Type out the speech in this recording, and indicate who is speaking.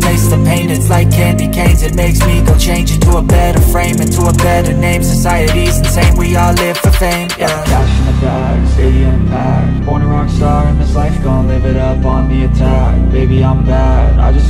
Speaker 1: Taste the pain, it's like candy canes. It makes me go change into a better frame Into a better name, society's insane. We all live for fame, yeah. Cash in the bag, stadium packed Born a rock star in this life, gon' live it up on the attack. Baby, I'm bad, I just